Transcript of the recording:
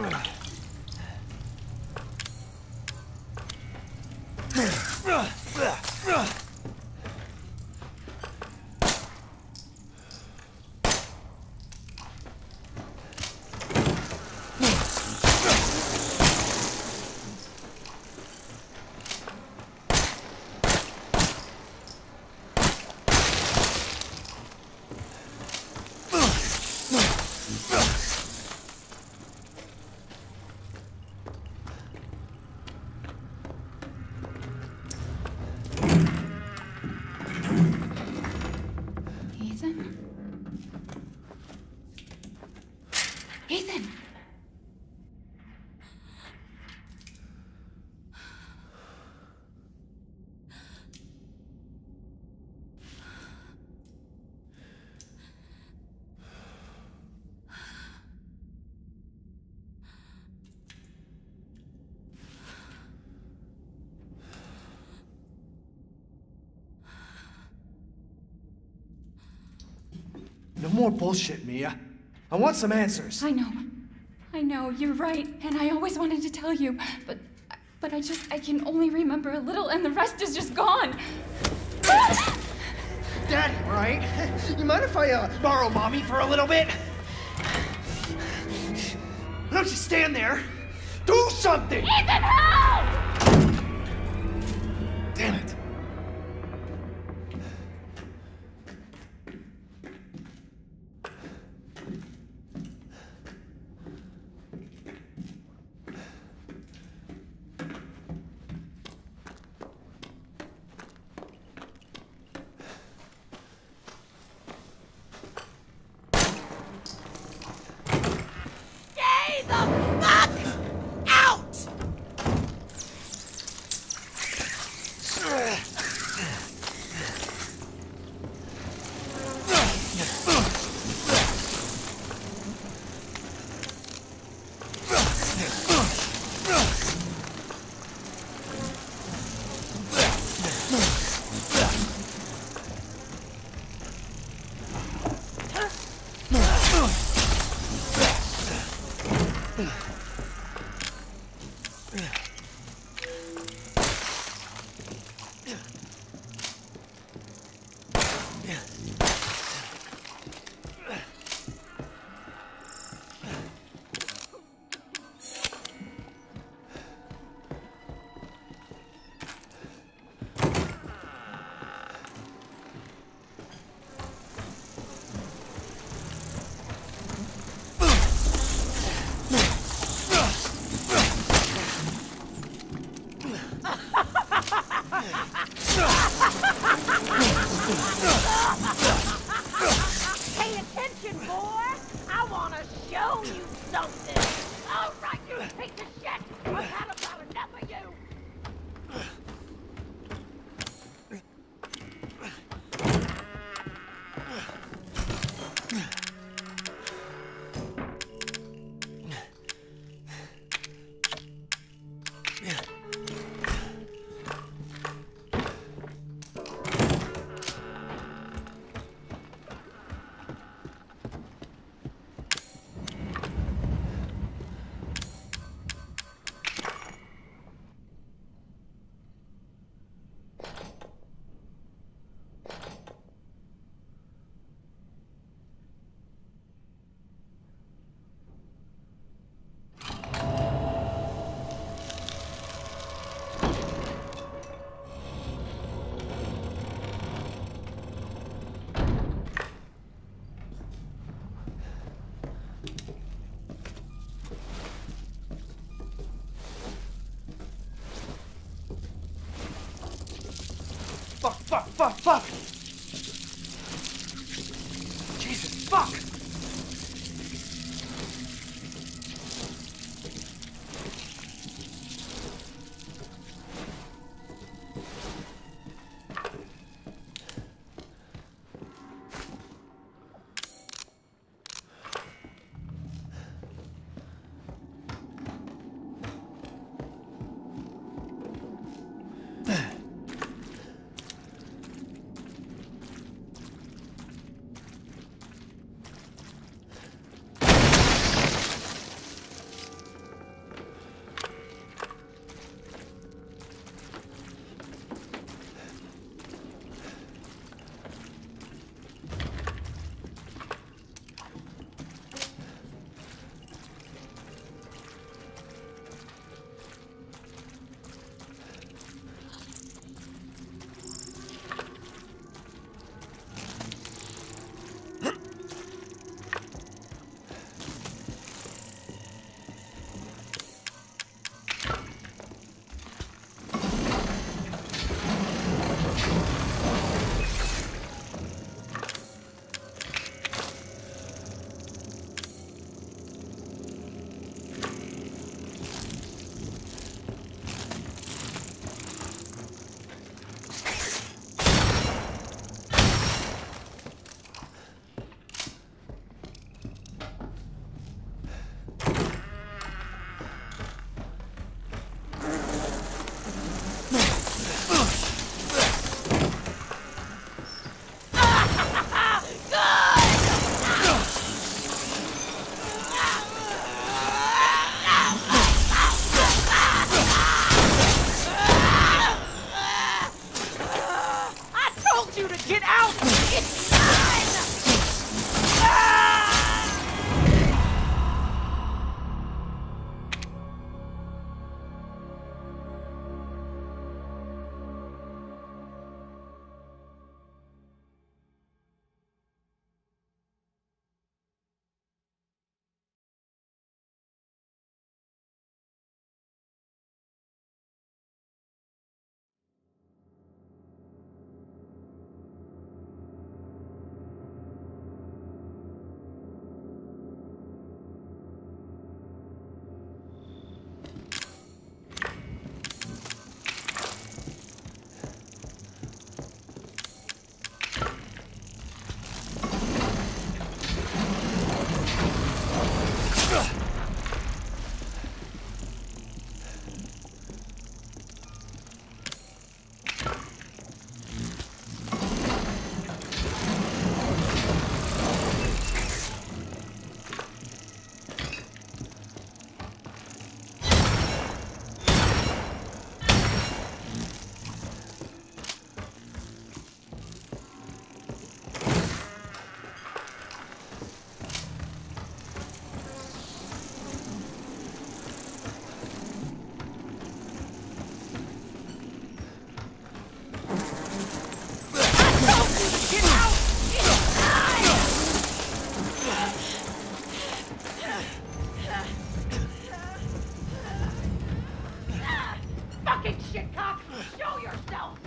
Ugh. More bullshit, Mia. I want some answers. I know. I know, you're right, and I always wanted to tell you, but but I just I can only remember a little and the rest is just gone. Daddy, right? You mind if I uh, borrow mommy for a little bit? Why Don't you stand there. Do something! Ethan, help! Pay Fuck, fuck, fuck, fuck! Jesus, fuck! Fucking shitcock! Show yourself!